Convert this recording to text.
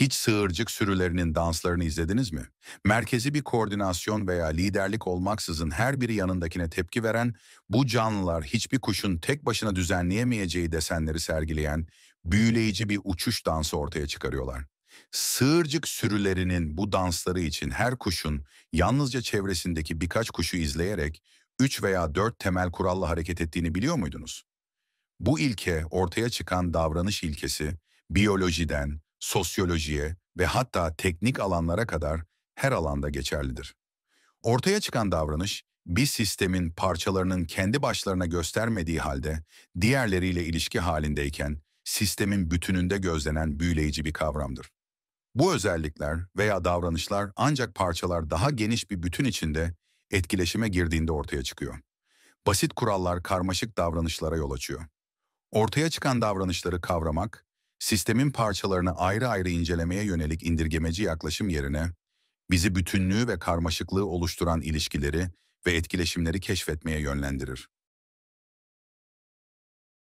Hiç sığırcık sürülerinin danslarını izlediniz mi? Merkezi bir koordinasyon veya liderlik olmaksızın her biri yanındakine tepki veren, bu canlılar hiçbir kuşun tek başına düzenleyemeyeceği desenleri sergileyen, büyüleyici bir uçuş dansı ortaya çıkarıyorlar. Sığırcık sürülerinin bu dansları için her kuşun yalnızca çevresindeki birkaç kuşu izleyerek 3 veya 4 temel kuralla hareket ettiğini biliyor muydunuz? Bu ilke ortaya çıkan davranış ilkesi, biyolojiden, sosyolojiye ve hatta teknik alanlara kadar her alanda geçerlidir. Ortaya çıkan davranış, bir sistemin parçalarının kendi başlarına göstermediği halde diğerleriyle ilişki halindeyken sistemin bütününde gözlenen büyüleyici bir kavramdır. Bu özellikler veya davranışlar ancak parçalar daha geniş bir bütün içinde etkileşime girdiğinde ortaya çıkıyor. Basit kurallar karmaşık davranışlara yol açıyor. Ortaya çıkan davranışları kavramak, sistemin parçalarını ayrı ayrı incelemeye yönelik indirgemeci yaklaşım yerine, bizi bütünlüğü ve karmaşıklığı oluşturan ilişkileri ve etkileşimleri keşfetmeye yönlendirir.